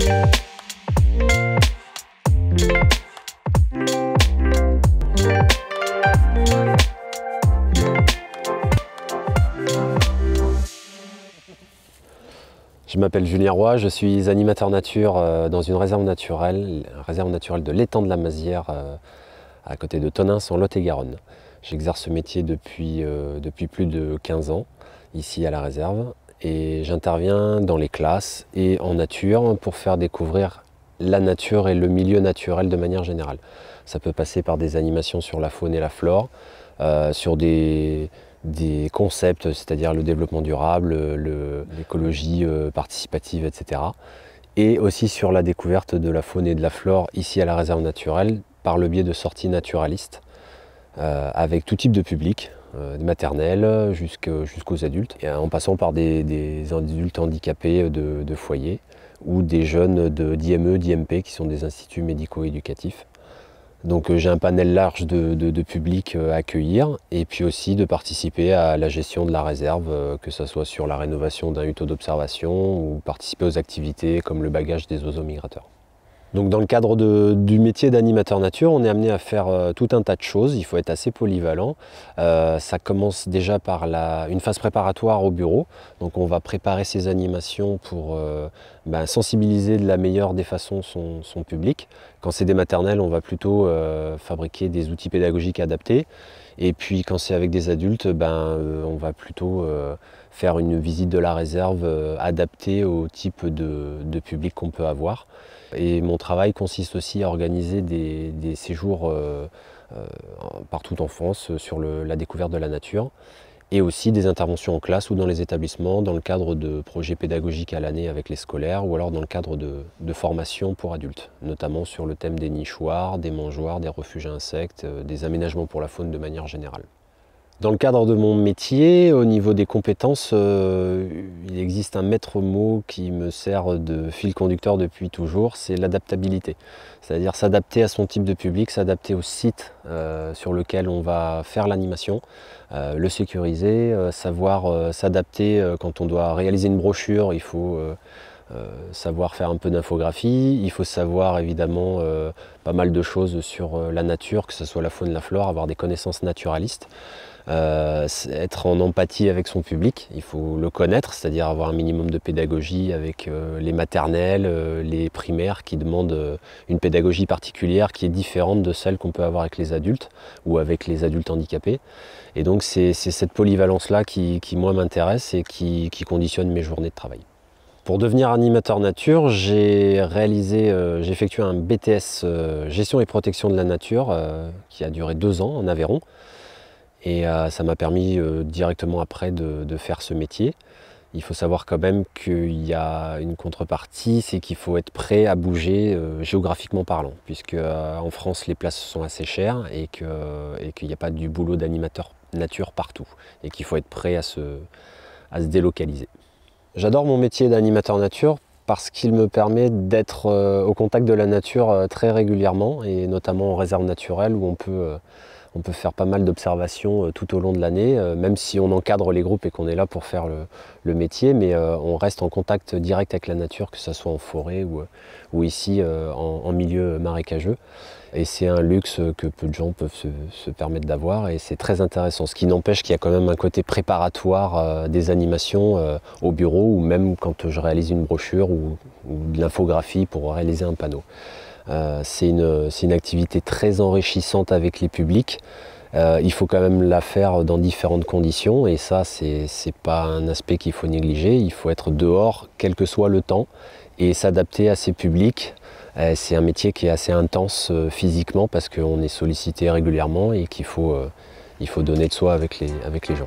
Je m'appelle Julien Roy, je suis animateur nature euh, dans une réserve naturelle, réserve naturelle de l'étang de la Mazière euh, à côté de Tonins en Lot-et-Garonne. J'exerce ce métier depuis, euh, depuis plus de 15 ans ici à la réserve et j'interviens dans les classes et en nature pour faire découvrir la nature et le milieu naturel de manière générale. Ça peut passer par des animations sur la faune et la flore, sur des, concepts, c'est-à-dire le développement durable, l'écologie euh, participative, etc. Et aussi sur la découverte de la faune et de la flore ici à la réserve naturelle par le biais de sorties naturalistes euh, avec tout type de public, euh, des maternelles jusqu'aux adultes, en passant par des, adultes handicapés de, de foyer ou des jeunes d'IME, d'IMP qui sont des instituts médico-éducatifs. Donc euh, j'ai un panel large de, de, public euh, à accueillir et puis aussi de participer à la gestion de la réserve, euh, que ce soit sur la rénovation d'un huteau d'observation ou participer aux activités comme le bagage des oiseaux migrateurs. Donc dans le cadre du métier d'animateur nature, on est amené à faire euh, tout un tas de choses, il faut être assez polyvalent. Euh, ça commence déjà par une phase préparatoire au bureau, donc on va préparer ces animations pour euh, ben, sensibiliser de la meilleure des façons son, public. Quand c'est des maternelles, on va plutôt fabriquer des outils pédagogiques adaptés. Et puis quand c'est avec des adultes, ben, on va plutôt faire une visite de la réserve adaptée au type de public qu'on peut avoir. Et mon travail consiste aussi à organiser des, séjours euh, euh, partout en France sur la découverte de la nature et aussi des interventions en classe ou dans les établissements dans le cadre de projets pédagogiques à l'année avec les scolaires ou alors dans le cadre de, formations pour adultes, notamment sur le thème des nichoirs, des mangeoires, des refuges à insectes, euh, des aménagements pour la faune de manière générale. Dans le cadre de mon métier, au niveau des compétences, euh, il existe un maître mot qui me sert de fil conducteur depuis toujours, c'est l'adaptabilité. C'est-à-dire s'adapter à son type de public, s'adapter au site euh, sur lequel on va faire l'animation, euh, le sécuriser, savoir s'adapter quand on doit réaliser une brochure, il faut savoir faire un peu d'infographie, il faut savoir évidemment pas mal de choses sur la nature, que ce soit la faune, la flore, avoir des connaissances naturalistes. Euh, être en empathie avec son public, il faut le connaître, c'est-à-dire avoir un minimum de pédagogie avec euh, les maternelles, euh, les primaires qui demandent une pédagogie particulière qui est différente de celle qu'on peut avoir avec les adultes ou avec les adultes handicapés. Et donc c'est cette polyvalence-là qui, moi m'intéresse et qui, qui, conditionne mes journées de travail. Pour devenir animateur nature, j'ai réalisé, j'ai effectué un BTS gestion et protection de la nature qui a duré deux ans en Aveyron. Et euh, ça m'a permis euh, directement après de, faire ce métier. Il faut savoir quand même qu'il y a une contrepartie, c'est qu'il faut être prêt à bouger euh, géographiquement parlant, puisque en France les places sont assez chères et qu'il n'y a pas du boulot d'animateur nature partout, et qu'il faut être prêt à se délocaliser. J'adore mon métier d'animateur nature parce qu'il me permet d'être au contact de la nature très régulièrement, et notamment en réserve naturelle où on peut on peut faire pas mal d'observations euh, tout au long de l'année, euh, même si on encadre les groupes et qu'on est là pour faire le, métier, mais euh, on reste en contact direct avec la nature, que ce soit en forêt ou, ici en, milieu marécageux. Et c'est un luxe que peu de gens peuvent se, permettre d'avoir et c'est très intéressant. Ce qui n'empêche qu'il y a quand même un côté préparatoire des animations au bureau ou même quand je réalise une brochure ou de l'infographie pour réaliser un panneau. Euh, c'est une, activité très enrichissante avec les publics. Euh, il faut quand même la faire dans différentes conditions et ça, c'est pas un aspect qu'il faut négliger. Il faut être dehors, quel que soit le temps, et s'adapter à ces publics. Euh, c'est un métier qui est assez intense physiquement parce qu'on est sollicité régulièrement et qu'il faut, donner de soi avec les gens.